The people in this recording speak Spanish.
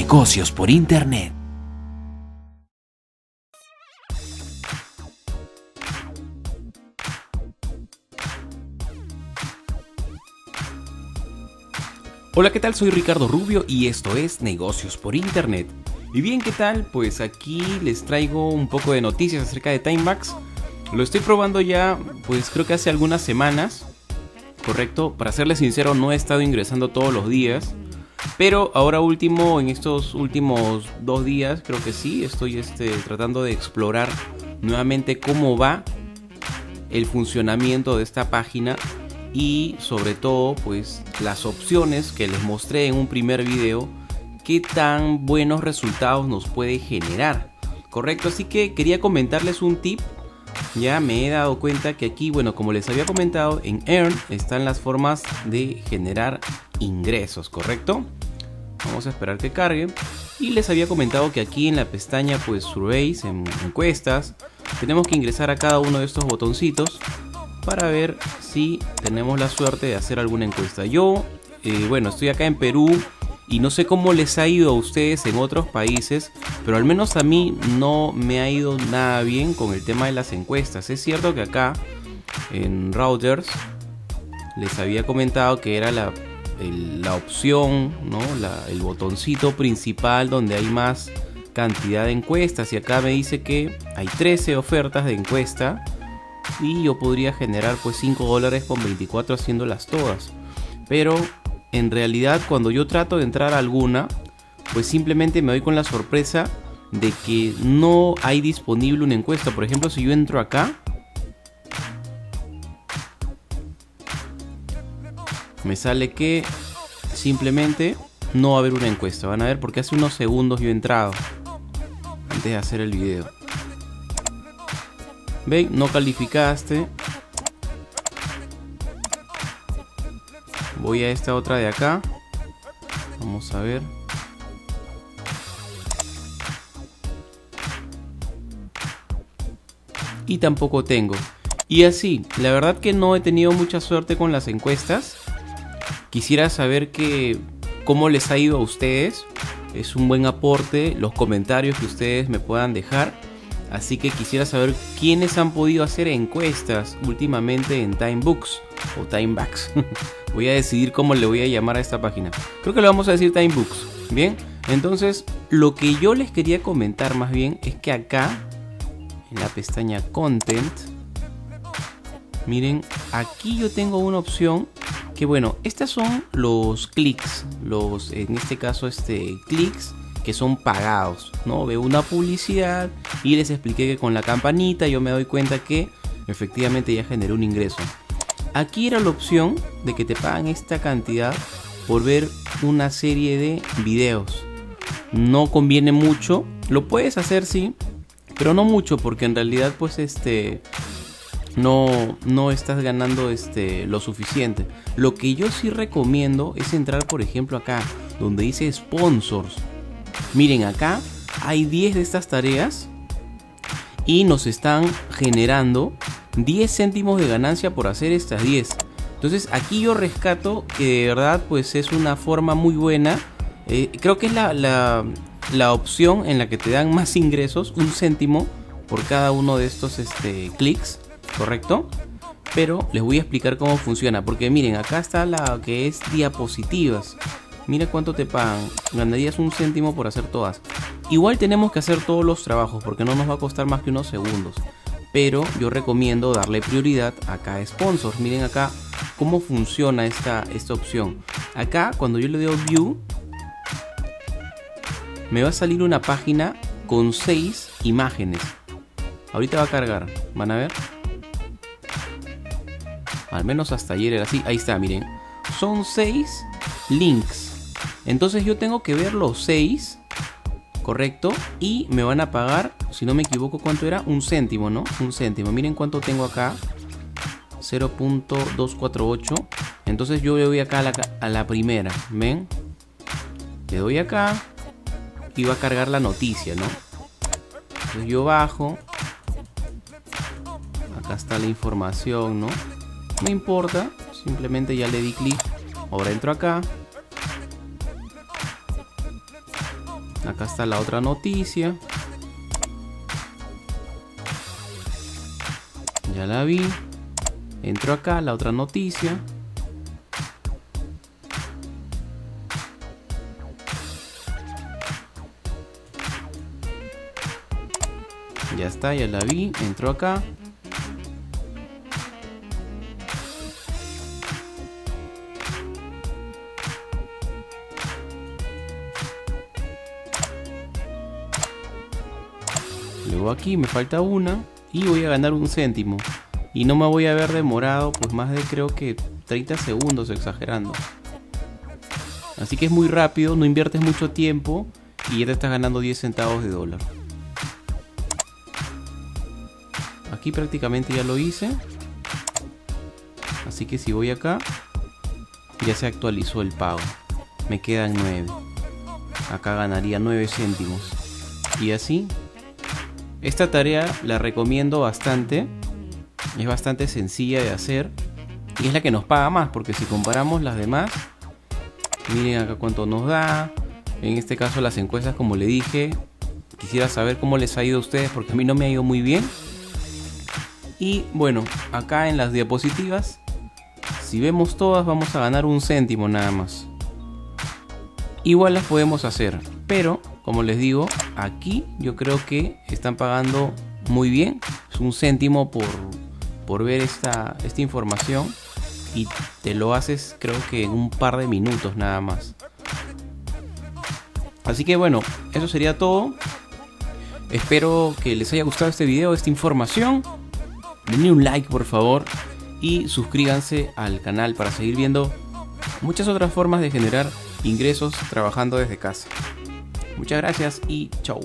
Negocios por Internet. Hola, ¿qué tal? Soy Ricardo Rubio y esto es Negocios por Internet. Y bien, ¿qué tal? Pues aquí les traigo un poco de noticias acerca de Timemax. Lo estoy probando ya, pues creo que hace algunas semanas. Correcto, para serles sincero, no he estado ingresando todos los días. Pero ahora último, en estos últimos dos días, creo que sí, estoy este, tratando de explorar nuevamente cómo va el funcionamiento de esta página y sobre todo pues las opciones que les mostré en un primer video qué tan buenos resultados nos puede generar. Correcto así que quería comentarles un tip ya me he dado cuenta que aquí bueno como les había comentado en earn están las formas de generar ingresos correcto vamos a esperar que cargue y les había comentado que aquí en la pestaña pues surveys en encuestas tenemos que ingresar a cada uno de estos botoncitos para ver si tenemos la suerte de hacer alguna encuesta. Yo, eh, bueno, estoy acá en Perú y no sé cómo les ha ido a ustedes en otros países, pero al menos a mí no me ha ido nada bien con el tema de las encuestas. Es cierto que acá en Routers les había comentado que era la, la opción, ¿no? el botoncito principal donde hay más cantidad de encuestas y acá me dice que hay 13 ofertas de encuesta y yo podría generar pues 5 dólares con 24 haciéndolas todas. Pero en realidad cuando yo trato de entrar a alguna, pues simplemente me doy con la sorpresa de que no hay disponible una encuesta. Por ejemplo, si yo entro acá, me sale que simplemente no va a haber una encuesta. Van a ver porque hace unos segundos yo he entrado antes de hacer el video. Ven, no calificaste. Voy a esta otra de acá. Vamos a ver. Y tampoco tengo. Y así, la verdad que no he tenido mucha suerte con las encuestas. Quisiera saber que cómo les ha ido a ustedes. Es un buen aporte los comentarios que ustedes me puedan dejar. Así que quisiera saber quiénes han podido hacer encuestas últimamente en Timebooks o Timebacks. voy a decidir cómo le voy a llamar a esta página. Creo que le vamos a decir Timebooks. Bien, entonces lo que yo les quería comentar más bien es que acá en la pestaña Content, miren, aquí yo tengo una opción que bueno, estas son los clics, los en este caso este clics son pagados, ¿no? Veo una publicidad y les expliqué que con la campanita yo me doy cuenta que efectivamente ya generó un ingreso. Aquí era la opción de que te pagan esta cantidad por ver una serie de videos. No conviene mucho, lo puedes hacer sí, pero no mucho porque en realidad pues este no, no estás ganando este, lo suficiente. Lo que yo sí recomiendo es entrar, por ejemplo, acá donde dice sponsors. Miren acá, hay 10 de estas tareas y nos están generando 10 céntimos de ganancia por hacer estas 10. Entonces aquí yo rescato que de verdad pues es una forma muy buena. Eh, creo que es la, la, opción en la que te dan más ingresos, un céntimo por cada uno de estos este, clics, ¿correcto? Pero les voy a explicar cómo funciona, porque miren, acá está la que es diapositivas. Mira cuánto te pagan. Ganarías un céntimo por hacer todas. Igual tenemos que hacer todos los trabajos porque no nos va a costar más que unos segundos. Pero yo recomiendo darle prioridad acá a sponsors. Miren acá cómo funciona esta, esta opción. Acá cuando yo le doy view me va a salir una página con 6 imágenes. Ahorita va a cargar. ¿Van a ver? Al menos hasta ayer era así. Ahí está, miren. Son 6 links entonces yo tengo que ver los 6, correcto, y me van a pagar, si no me equivoco, ¿cuánto era? Un céntimo, ¿no? Un céntimo. Miren cuánto tengo acá. 0.248. Entonces yo le doy acá a la, primera, ¿ven? Le doy acá y va a cargar la noticia, ¿no? Entonces yo bajo. Acá está la información, ¿no? No importa, simplemente ya le di clic. Ahora entro acá Acá está la otra noticia. Ya la vi. Entro acá, la otra noticia. Ya está, ya la vi. Entro acá. Luego aquí me falta una y voy a ganar un céntimo. Y no me voy a ver demorado pues más de creo que 30 segundos exagerando. Así que es muy rápido, no inviertes mucho tiempo y ya te estás ganando 10 centavos de dólar. Aquí prácticamente ya lo hice. Así que si voy acá, ya se actualizó el pago. Me quedan 9. Acá ganaría 9 céntimos. Y así esta tarea la recomiendo bastante. Es bastante sencilla de hacer. Y es la que nos paga más. Porque si comparamos las demás. Miren acá cuánto nos da. En este caso las encuestas como le dije. Quisiera saber cómo les ha ido a ustedes. Porque a mí no me ha ido muy bien. Y bueno, acá en las diapositivas. Si vemos todas vamos a ganar un céntimo nada más. Igual las podemos hacer. Pero como les digo, aquí yo creo que están pagando muy bien. Es un céntimo por, por ver esta, esta información. Y te lo haces creo que en un par de minutos nada más. Así que bueno, eso sería todo. Espero que les haya gustado este video, esta información. Denle un like por favor y suscríbanse al canal para seguir viendo muchas otras formas de generar ingresos trabajando desde casa. Muchas gracias y chau.